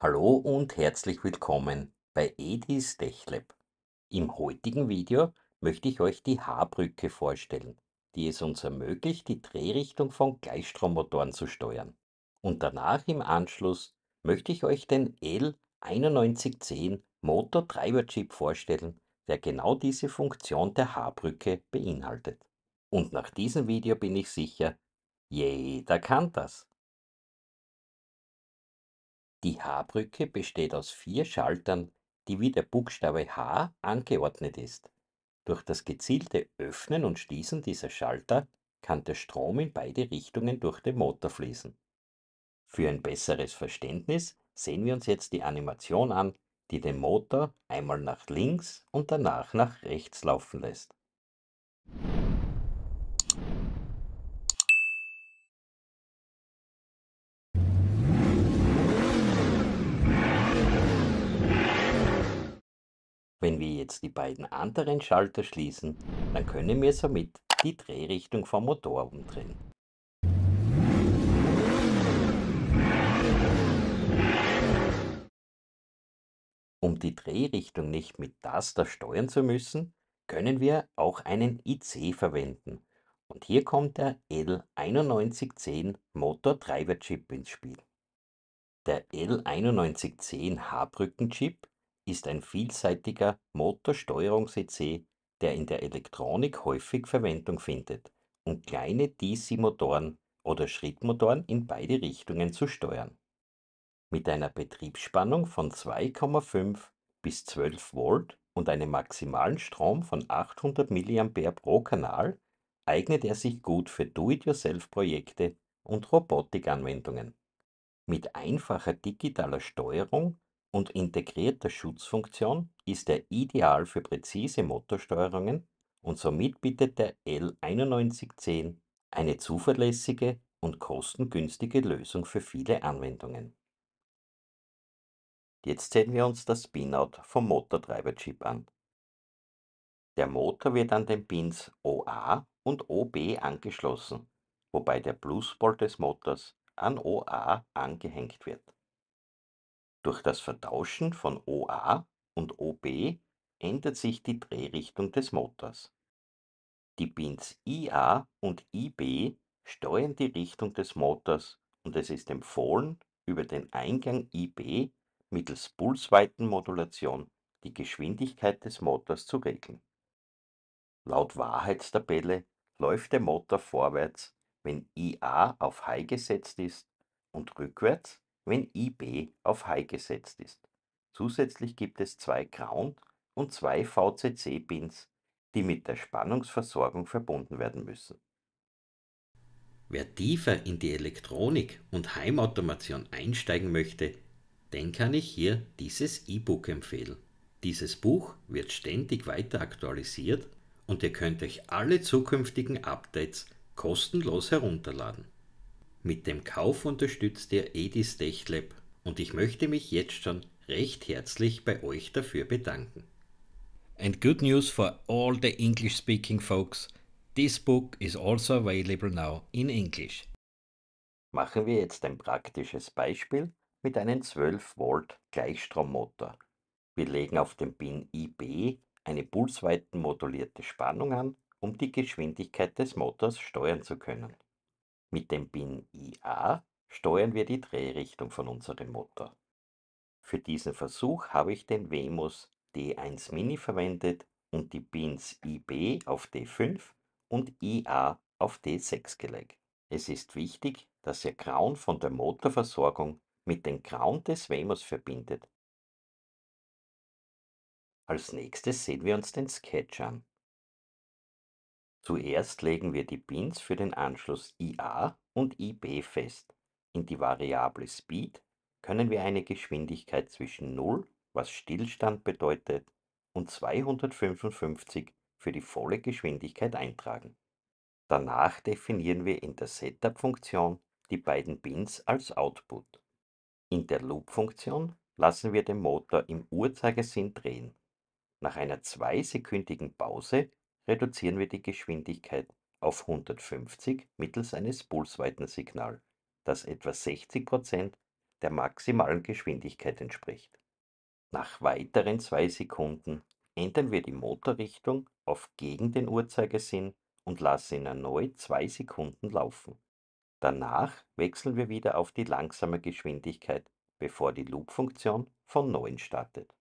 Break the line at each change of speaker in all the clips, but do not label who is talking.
Hallo und herzlich willkommen bei Edis Techlab. Im heutigen Video möchte ich euch die H-Brücke vorstellen, die es uns ermöglicht, die Drehrichtung von Gleichstrommotoren zu steuern. Und danach im Anschluss möchte ich euch den L9110 Motor-Treiber-Chip vorstellen, der genau diese Funktion der H-Brücke beinhaltet. Und nach diesem Video bin ich sicher, jeder kann das. Die H-Brücke besteht aus vier Schaltern, die wie der Buchstabe H angeordnet ist. Durch das gezielte Öffnen und Schließen dieser Schalter kann der Strom in beide Richtungen durch den Motor fließen. Für ein besseres Verständnis sehen wir uns jetzt die Animation an, die den Motor einmal nach links und danach nach rechts laufen lässt. Wenn wir jetzt die beiden anderen Schalter schließen, dann können wir somit die Drehrichtung vom Motor umdrehen. Um die Drehrichtung nicht mit Taster steuern zu müssen, können wir auch einen IC verwenden. Und hier kommt der L9110 Motor-Treiber-Chip ins Spiel. Der L9110 H-Brückenchip ist ein vielseitiger Motorsteuerungs-IC, der in der Elektronik häufig Verwendung findet, um kleine DC-Motoren oder Schrittmotoren in beide Richtungen zu steuern. Mit einer Betriebsspannung von 2,5 bis 12 Volt und einem maximalen Strom von 800 mA pro Kanal eignet er sich gut für Do-it-yourself-Projekte und Robotikanwendungen. Mit einfacher digitaler Steuerung und integrierter Schutzfunktion ist er ideal für präzise Motorsteuerungen und somit bietet der L9110 eine zuverlässige und kostengünstige Lösung für viele Anwendungen. Jetzt sehen wir uns das Pinout vom Motortreiberchip an. Der Motor wird an den Pins OA und OB angeschlossen, wobei der Pluspol des Motors an OA angehängt wird. Durch das Vertauschen von OA und OB ändert sich die Drehrichtung des Motors. Die Pins IA und IB steuern die Richtung des Motors und es ist empfohlen, über den Eingang IB mittels Pulsweitenmodulation die Geschwindigkeit des Motors zu regeln. Laut Wahrheitstabelle läuft der Motor vorwärts, wenn IA auf High gesetzt ist und rückwärts, wenn IB auf High gesetzt ist. Zusätzlich gibt es zwei Ground- und zwei VCC-Pins, die mit der Spannungsversorgung verbunden werden müssen. Wer tiefer in die Elektronik und Heimautomation einsteigen möchte, den kann ich hier dieses E-Book empfehlen. Dieses Buch wird ständig weiter aktualisiert und ihr könnt euch alle zukünftigen Updates kostenlos herunterladen. Mit dem Kauf unterstützt ihr Edis Techlab und ich möchte mich jetzt schon recht herzlich bei euch dafür bedanken. And good news for all the English speaking folks. This book is also available now in English. Machen wir jetzt ein praktisches Beispiel mit einem 12 Volt Gleichstrommotor. Wir legen auf dem Pin IB eine pulsweitenmodulierte Spannung an, um die Geschwindigkeit des Motors steuern zu können. Mit dem Pin IA steuern wir die Drehrichtung von unserem Motor. Für diesen Versuch habe ich den Wemos D1 Mini verwendet und die Pins IB auf D5 und IA auf D6 gelegt. Es ist wichtig, dass ihr Ground von der Motorversorgung mit dem Ground des Wemos verbindet. Als nächstes sehen wir uns den Sketch an. Zuerst legen wir die Pins für den Anschluss IA und IB fest. In die Variable Speed können wir eine Geschwindigkeit zwischen 0, was Stillstand bedeutet, und 255 für die volle Geschwindigkeit eintragen. Danach definieren wir in der Setup-Funktion die beiden Pins als Output. In der Loop-Funktion lassen wir den Motor im Uhrzeigersinn drehen. Nach einer zweisekündigen Pause reduzieren wir die Geschwindigkeit auf 150 mittels eines Pulsweitensignal, das etwa 60% der maximalen Geschwindigkeit entspricht. Nach weiteren zwei Sekunden ändern wir die Motorrichtung auf gegen den Uhrzeigersinn und lassen ihn erneut zwei Sekunden laufen. Danach wechseln wir wieder auf die langsame Geschwindigkeit, bevor die Loop-Funktion von neuem startet.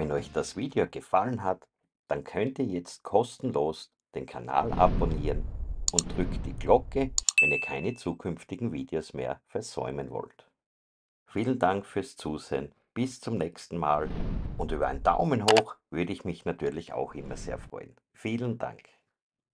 Wenn euch das Video gefallen hat, dann könnt ihr jetzt kostenlos den Kanal abonnieren und drückt die Glocke, wenn ihr keine zukünftigen Videos mehr versäumen wollt. Vielen Dank fürs Zusehen, bis zum nächsten Mal und über einen Daumen hoch würde ich mich natürlich auch immer sehr freuen. Vielen Dank.